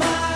my